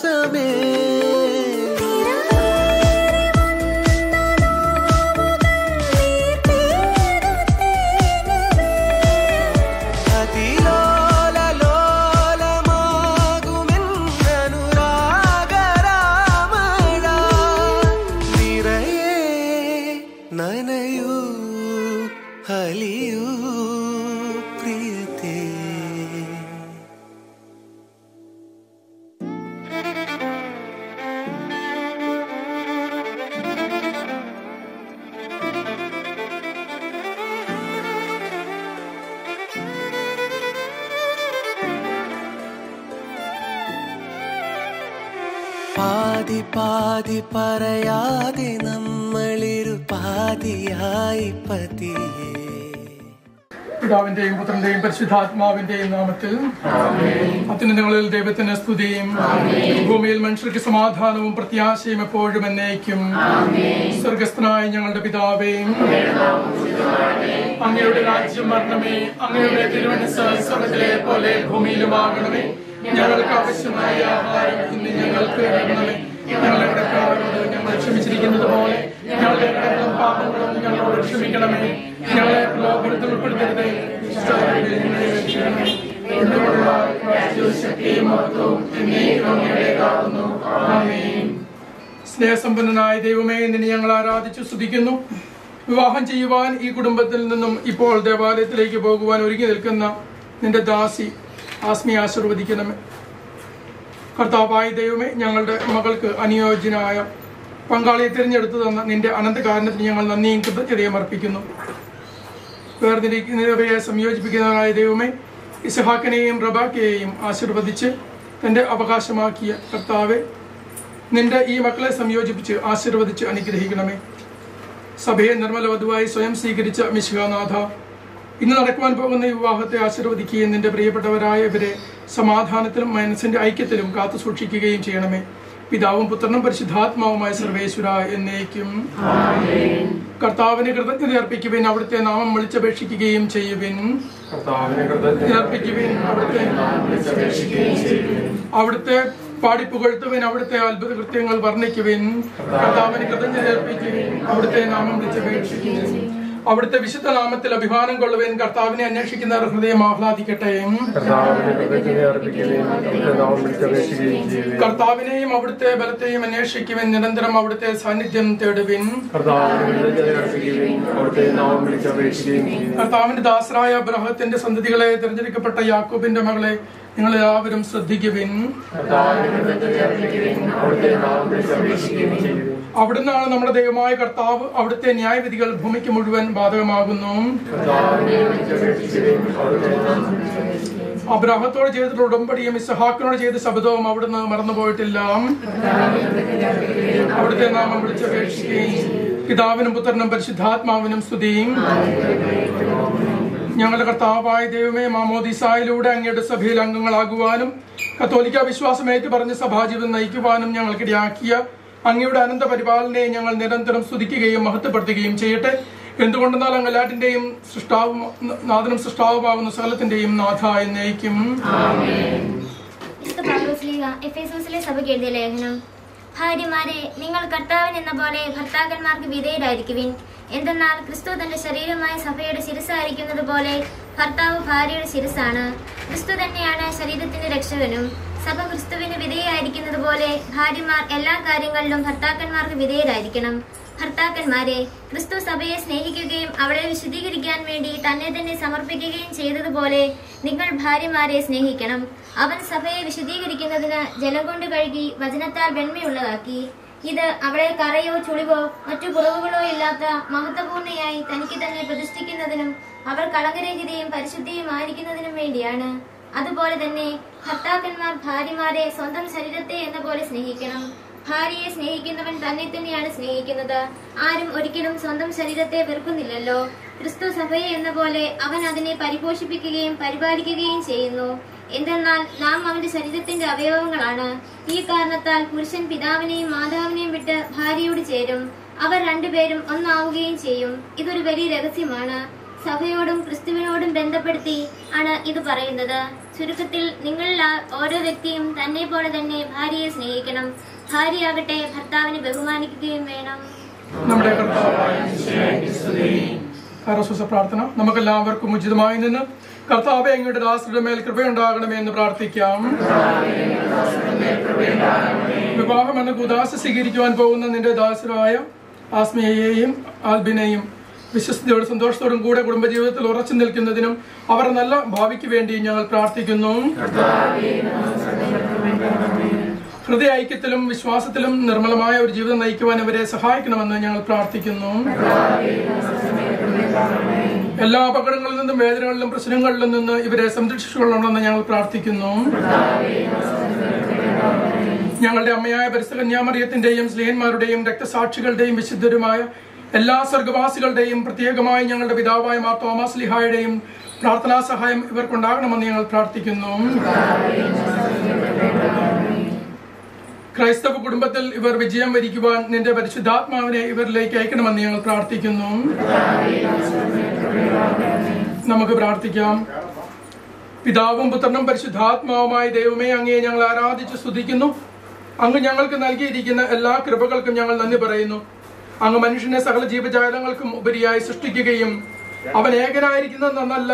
சமே പാതി പാതി പറയാതെ നമ്മളിരു പാതിയായി പതിയെ. പിതാവിന്റെയും പുത്രന്റെയും പരിശുദ്ധാത്മാവിന്റെയും നാമത്തിൽ അത്യുന്നതങ്ങളിൽ ദൈവത്തിന് സ്തുതിയും. ഭൂമിയിൽ മനുഷ്യർക്ക് സമാധാനവും പ്രത്യാശയും എപ്പോഴും എന്നേക്കും. സ്വർഗസ്ഥനായ ഞങ്ങളുടെ പിതാവേ അങ്ങയുടെ രാജ്യം വരണമേ അങ്ങയുടെ തിരുവനസ് സ്വർഗത്തിലെ പോലെ ഭൂമിയിലുമാകണമേ ഞങ്ങൾക്ക് ആവശ്യമായ ആഹാരം ഇന്ന് ഞങ്ങൾക്ക് തരണമേ ഞങ്ങളുടെ കടക്കാരോട് ഞങ്ങൾ ക്ഷമിച്ചിരിക്കുന്നത് പോലെ ഞങ്ങളുടെ കടങ്ങളും പാപങ്ങളും ഞങ്ങളോട് ക്ഷമിക്കണമേ ഞങ്ങളെ ലോകത്തിൽ ഉൾപ്പെടുത്തരുതേ. എന്തുകൊണ്ടുള്ള ശക്തിയും മഹത്വവും അങ്ങയുടേതാകുന്നു. ആമേൻ. സ്നേഹസമ്പന്നനായ ദൈവമേ നിന്നെ ഞങ്ങൾ ആരാധിച്ചു സ്തുതിക്കുന്നു വിവാഹം ചെയ്യുവാൻ ഈ കുടുംബത്തിൽ നിന്നും ഇപ്പോൾ ദേവാലയത്തിലേക്ക് പോകുവാൻ ഒരുങ്ങി നിൽക്കുന്ന നിന്റെ ദാസി ആസ്മി ആശീർവദിക്കണമേ കർത്താവായ ദൈവമേ ഞങ്ങളുടെ മകൾക്ക് അനുയോജ്യനായ പങ്കാളിയെ തിരഞ്ഞെടുത്തു തന്ന നിന്റെ അനന്തകാരണത്തിന് ഞങ്ങൾ നന്ദിയും കൃതജ്ഞതയും അർപ്പിക്കുന്നു. വേർതിരിക്കുന്നവയെ സംയോജിപ്പിക്കുന്നവരായ ദൈവമേ ഇസഹാക്കിനെയും റബാക്കയെയും ആശീർവദിച്ച് തന്റെ അവകാശമാക്കിയ കർത്താവെ നിന്റെ ഈ മക്കളെ സംയോജിപ്പിച്ച് ആശീർവദിച്ച് അനുഗ്രഹിക്കണമേ. സഭയെ നിർമ്മല വധുവായി സ്വയം സ്വീകരിച്ച മിശികാനാഥ ഇന്ന് നടക്കുവാൻ പോകുന്ന വിവാഹത്തെ ആശീർവദിക്കുകയും നിന്റെ പ്രിയപ്പെട്ടവരായ ഇവരെ സമാധാനത്തിലും മനസ്സിന്റെ ഐക്യത്തിലും കാത്തു സൂക്ഷിക്കുകയും ചെയ്യണമേ. പിതാവും പുത്രനും പരിശുദ്ധാത്മാവുമായ സർവേശ്വര എന്നേക്കും. കർത്താവിന് കൃതജ്ഞത അർപ്പിക്കുവിൻ അവിടുത്തെ നാമം വിളിച്ചപേക്ഷിക്കുകയും ചെയ്യുവിൻ. അർപ്പിക്കുവിൻ അവിടുത്തെ അവിടുത്തെ പാടിപ്പുകഴ്ത്തുവിൻ അവിടുത്തെ അത്ഭുത കൃത്യങ്ങൾ വർണിക്കുവിൻ. കർത്താവിന് കൃതജ്ഞത അർപ്പിക്കുവിൻ അവിടുത്തെ നാമം വിളിച്ചപേക്ഷിക്കുവിൻ അവിടുത്തെ വിശുദ്ധ നാമത്തിൽ അഭിമാനം കൊള്ളുവേൻ കർത്താവിനെ അന്വേഷിക്കുന്ന ഹൃദയം ആഹ്ലാദിക്കട്ടെ. കർത്താവിനെയും അവിടുത്തെ ബലത്തെയും അന്വേഷിക്കുവാൻ. നിരന്തരം അവിടുത്തെ സാന്നിധ്യം തേടുവിൻ. കർത്താവിന്റെ ദാസരായ അബ്രഹത്തിന്റെ സന്തതികളെ തിരഞ്ഞെടുക്കപ്പെട്ട യാക്കൂബിന്റെ മകളെ നിങ്ങൾ എല്ലാവരും ശ്രദ്ധിക്കുവിൻ അവിടുന്നാണ് നമ്മുടെ ദൈവമായ കർത്താവ് അവിടുത്തെ ന്യായവിധികൾ ഭൂമിക്ക് മുഴുവൻ ബാധകമാകുന്നു. അബ്രാഹത്തോട് ചെയ്തിട്ടുള്ള ഉടമ്പടിയും ഇസഹാക്കിനോട് ചെയ്ത ശബ്ദവും അവിടുന്ന് മറന്നുപോയിട്ടില്ല. അവിടുത്തെ നാമം വിളിച്ചപേക്ഷിക്കുകയും പിതാവിനും പുത്രനും പരിശുദ്ധാത്മാവിനും സ്തുതിയും. ഞങ്ങളുടെ കർത്താവായ ദൈവമേ മാമോദിസായിലൂടെ അങ്ങയുടെ സഭയിൽ അംഗങ്ങളാകുവാനും കത്തോലിക്ക വിശ്വാസം ഏറ്റുപറഞ്ഞ് സഭാജീവിതം നയിക്കുവാനും ഞങ്ങൾക്കിടയാക്കിയ അങ്ങയുടെ അനന്ത പരിപാലനയെ ഞങ്ങൾ നിരന്തരം സ്തുതിക്കുകയും മഹത്വപ്പെടുത്തുകയും ചെയ്യട്ടെ. എന്തുകൊണ്ടെന്നാൽ അങ്ങ് എല്ലാറ്റിന്റെയും സൃഷ്ടാവും നാഥനും സൃഷ്ടാവുമാകുന്ന സകലത്തിന്റെയും നാഥ എന്നേക്കും. സഭയ്ക്ക് എഴുതിയ ലേഖനം. ഭാര്യമാരെ നിങ്ങൾ കർത്താവിൻ എന്ന പോലെ ഭർത്താക്കന്മാർക്ക് വിധേയരായിരിക്കുവിൻ. എന്തെന്നാൽ ക്രിസ്തു തന്റെ ശരീരമായ സഭയുടെ ശിരസായിരിക്കുന്നത് പോലെ ഭർത്താവ് ഭാര്യയുടെ ശിരസാണ് ക്രിസ്തു തന്നെയാണ് ശരീരത്തിന്റെ രക്ഷകനും. സഭ ക്രിസ്തുവിന് വിധേയായിരിക്കുന്നത് പോലെ ഭാര്യമാർ എല്ലാ കാര്യങ്ങളിലും ഭർത്താക്കന്മാർക്ക് വിധേയരായിരിക്കണം. ഭർത്താക്കന്മാരെ ക്രിസ്തു സഭയെ സ്നേഹിക്കുകയും അവളെ വിശദീകരിക്കാൻ വേണ്ടി തന്നെ തന്നെ സമർപ്പിക്കുകയും ചെയ്തതുപോലെ നിങ്ങൾ ഭാര്യമാരെ സ്നേഹിക്കണം. അവൻ സഭയെ വിശദീകരിക്കുന്നതിന് ജലം കൊണ്ട് കഴുകി വചനത്താൽ വെണ്മയുള്ളതാക്കി. ഇത് അവളെ കറയോ ചുളിവോ മറ്റു കുറവുകളോ ഇല്ലാത്ത മഹത്വപൂർണയായി തനിക്ക് തന്നെ പ്രതിഷ്ഠിക്കുന്നതിനും അവൾ കളങ്കരഹിതയും പരിശുദ്ധിയും ആയിരിക്കുന്നതിനും വേണ്ടിയാണ്. അതുപോലെ തന്നെ ഭർത്താക്കന്മാർ ഭാര്യമാരെ സ്വന്തം ശരീരത്തെ എന്ന പോലെ സ്നേഹിക്കണം. ഭാര്യയെ സ്നേഹിക്കുന്നവൻ തന്നെ തന്നെയാണ് സ്നേഹിക്കുന്നത്. ആരും ഒരിക്കലും സ്വന്തം ശരീരത്തെ വെറുക്കുന്നില്ലല്ലോ. ക്രിസ്തു സഭയെ എന്ന പോലെ അവൻ അതിനെ പരിപോഷിപ്പിക്കുകയും പരിപാലിക്കുകയും ചെയ്യുന്നു. എന്തെന്നാൽ നാം അവന്റെ ശരീരത്തിന്റെ അവയവങ്ങളാണ്. ഈ കാരണത്താൽ പുരുഷൻ പിതാവിനെയും മാതാവിനെയും വിട്ട് ഭാര്യയോട് ചേരും. അവർ രണ്ടുപേരും ഒന്നാവുകയും ചെയ്യും. ഇതൊരു വലിയ രഹസ്യമാണ്. സഭയോടും ക്രിസ്തുവിനോടും ബന്ധപ്പെടുത്തി ആണ് ഇത് പറയുന്നത്. ചുരുക്കത്തിൽ നിങ്ങളിൽ ഓരോ വ്യക്തിയും തന്നെ പോലെ തന്നെ ഭാര്യയെ സ്നേഹിക്കണം. ഭാര്യയാകട്ടെ ഭർത്താവിനെ ബഹുമാനിക്കുകയും വേണം. നമ്മുടെ കർത്താവായ പ്രാർത്ഥന നമുക്കെല്ലാവർക്കും ഉചിതമായി നിന്ന് കർത്താവെ അങ്ങയുടെ ദാസരുടെ മേൽ കൃപയുണ്ടാകണമേ എന്ന് പ്രാർത്ഥിക്കാം. വിവാഹം എന്ന കുദാശ സ്വീകരിക്കുവാൻ പോകുന്ന നിന്റെ ദാസരായ ആസ്മിയെയും ആൽബിനെയും വിശ്വസ്തയോടും സന്തോഷത്തോടും കൂടെ കുടുംബജീവിതത്തിൽ ഉറച്ചു നിൽക്കുന്നതിനും അവർ നല്ല ഭാവിക്ക് വേണ്ടി ഞങ്ങൾ പ്രാർത്ഥിക്കുന്നു. ഹൃദയ ഐക്യത്തിലും വിശ്വാസത്തിലും നിർമ്മലമായ ഒരു ജീവിതം നയിക്കുവാൻ അവരെ സഹായിക്കണമെന്ന് ഞങ്ങൾ പ്രാർത്ഥിക്കുന്നു. എല്ലാ അപകടങ്ങളിൽ നിന്നും വേദനകളിലും പ്രശ്നങ്ങളിലും നിന്ന് ഇവരെ സംരക്ഷിച്ചുകൊള്ളണമെന്ന് ഞങ്ങൾ പ്രാർത്ഥിക്കുന്നു. ഞങ്ങളുടെ അമ്മയായ പരിസ്ഥ കന്യാമറിയത്തിന്റെയും സ്നേഹന്മാരുടെയും രക്തസാക്ഷികളുടെയും വിശുദ്ധരുമായ എല്ലാ സ്വർഗവാസികളുടെയും പ്രത്യേകമായി ഞങ്ങളുടെ പിതാവായ മാർ തോമസ് ലിഹായുടെയും പ്രാർത്ഥനാ സഹായം ഇവർക്കുണ്ടാകണമെന്ന് ഞങ്ങൾ പ്രാർത്ഥിക്കുന്നു. ക്രൈസ്തവ കുടുംബത്തിൽ ഇവർ വിജയം വരിക്കുവാൻ നിന്റെ പരിശുദ്ധാത്മാവിനെ ഇവരിലേക്ക് അയക്കണമെന്ന് ഞങ്ങൾ പ്രാർത്ഥിക്കുന്നു. നമുക്ക് പ്രാർത്ഥിക്കാം. പിതാവും പുത്രനും പരിശുദ്ധാത്മാവുമായ ദൈവമേ അങ്ങയെ ഞങ്ങൾ ആരാധിച്ച് സ്തുതിക്കുന്നു. അങ്ങ് ഞങ്ങൾക്ക് നൽകിയിരിക്കുന്ന എല്ലാ കൃപകൾക്കും ഞങ്ങൾ നന്ദി പറയുന്നു. അങ്ങ് മനുഷ്യനെ സകല ജീവജാലങ്ങൾക്കും ഉപരിയായി സൃഷ്ടിക്കുകയും അവൻ ഏകനായിരിക്കുന്നതെന്നല്ല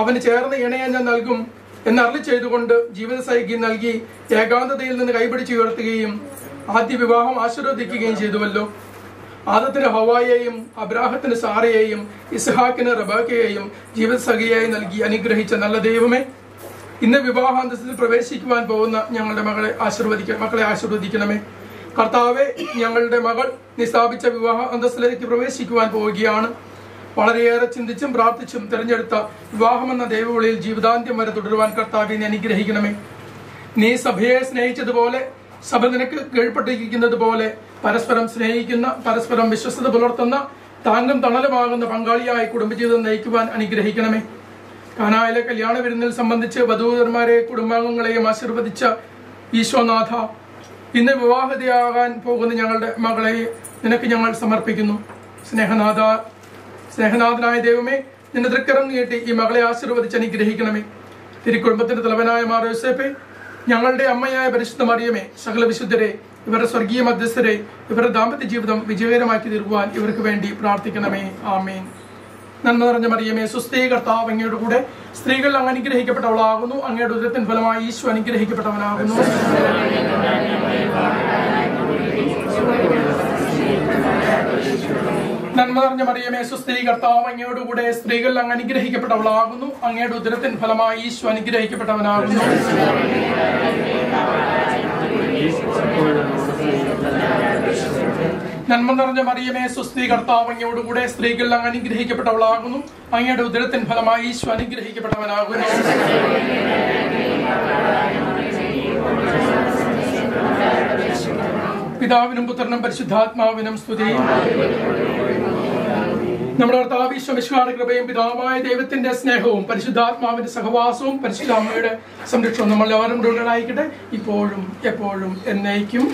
അവന് ചേർന്ന് ഇണയെ ഞാൻ നൽകും എന്ന് അരളി ചെയ്തുകൊണ്ട് ജീവിത നൽകി ഏകാന്തതയിൽ നിന്ന് കൈപിടിച്ച് ഉയർത്തുകയും ആദ്യ വിവാഹം ആശീർവദിക്കുകയും ചെയ്തുവല്ലോ. ആദത്തിന് ഹവായെയും അബ്രാഹത്തിന് സാറയെയും ഇസ്ഹാക്കിന് റബാക്കയെയും ജീവിതസഖിയായി നൽകി അനുഗ്രഹിച്ച നല്ല ദൈവമേ ഇന്ന് വിവാഹാന്തസ്ഥത്തിൽ പ്രവേശിക്കുവാൻ പോകുന്ന ഞങ്ങളുടെ മകളെ ആശീർവദിക്ക മക്കളെ ആശീർവദിക്കണമേ. കർത്താവെ ഞങ്ങളുടെ മകൾ നിസ്ഥാപിച്ച വിവാഹ അന്തസ്സിലേക്ക് പ്രവേശിക്കുവാൻ പോവുകയാണ്. വളരെയേറെ ചിന്തിച്ചും പ്രാർത്ഥിച്ചും തിരഞ്ഞെടുത്ത വിവാഹമെന്ന ദൈവവിളിയിൽ ജീവിതാന്ത്യം വരെ തുടരുവാൻ കർത്താവിനെ അനുഗ്രഹിക്കണമേ. നീ സഭയെ സ്നേഹിച്ചതുപോലെ സഭ നിനക്ക് കീഴ്പ്പെട്ടിരിക്കുന്നത് പോലെ പരസ്പരം സ്നേഹിക്കുന്ന പരസ്പരം വിശ്വസത പുലർത്തുന്ന താങ്കും തണലുമാകുന്ന പങ്കാളിയായി കുടുംബജീവിതം നയിക്കുവാൻ അനുഗ്രഹിക്കണമേ. കാനായിലെ കല്യാണ വിരുന്നിൽ സംബന്ധിച്ച് വധൂവരന്മാരെ കുടുംബാംഗങ്ങളെയും ആശീർവദിച്ച ഈശോനാഥ ഇന്ന് വിവാഹിതയാകാൻ പോകുന്ന ഞങ്ങളുടെ മകളെ നിനക്ക് ഞങ്ങൾ സമർപ്പിക്കുന്നു. സ്നേഹനാഥ സ്നേഹനാഥനായ ദൈവമേ നിന്റെ തൃക്കരം നീട്ടി ഈ മകളെ ആശീർവദിച്ച് അനുഗ്രഹിക്കണമേ. തിരുക്കുടുംബത്തിന്റെ തലവനായ മാർ യോസേപ്പെ ഞങ്ങളുടെ അമ്മയായ പരിശുദ്ധ മറിയമേ സകല വിശുദ്ധരെ ഇവരുടെ സ്വർഗീയ മധ്യസ്ഥരെ ഇവരുടെ ദാമ്പത്യ ജീവിതം വിജയകരമാക്കി തീർക്കുവാൻ ഇവർക്ക് വേണ്ടി പ്രാർത്ഥിക്കണമേ. ആമേൻ. നന്മ നിറഞ്ഞ മറിയമേ സുസ്ഥീ കർത്താവ് അങ്ങയുടെ കൂടെ സ്ത്രീകൾ അങ്ങ് അനുഗ്രഹിക്കപ്പെട്ടവളാകുന്നു അങ്ങയുടെ ഉദരത്തിൻ ഫലമായി ഈശോ അനുഗ്രഹിക്കപ്പെട്ടവനാകുന്നു. നന്മ നിറഞ്ഞ മറിയമേ സുസ്ഥീ കർത്താവ് അങ്ങയുടെ കൂടെ സ്ത്രീകൾ അങ്ങ് അനുഗ്രഹിക്കപ്പെട്ടവളാകുന്നു അങ്ങയുടെ ഉദരത്തിൻ ഫലമായി ഈശോ അനുഗ്രഹിക്കപ്പെട്ടവനാകുന്നു. നന്മ നിറഞ്ഞ മറിയമേ സുസ്ത്രീ കർത്താവ് അങ്ങയോടുകൂടെ സ്ത്രീകൾ അങ്ങ് അനുഗ്രഹിക്കപ്പെട്ടവളാകുന്നു. അങ്ങയുടെ ഉദരത്തിൻ ഫലമായി ഈശോ അനുഗ്രഹിക്കപ്പെട്ടവനാകുന്നു. പിതാവിനും പുത്രനും പരിശുദ്ധാത്മാവിനും സ്തുതി. നമ്മുടെ വിശ്വാസ കൃപയും പിതാവായ ദൈവത്തിന്റെ സ്നേഹവും പരിശുദ്ധാത്മാവിന്റെ സഹവാസവും പരിശുദ്ധ അമ്മയുടെ സംരക്ഷണവും നമ്മൾ എല്ലാവരും ഇപ്പോഴും എപ്പോഴും എന്നേക്കും.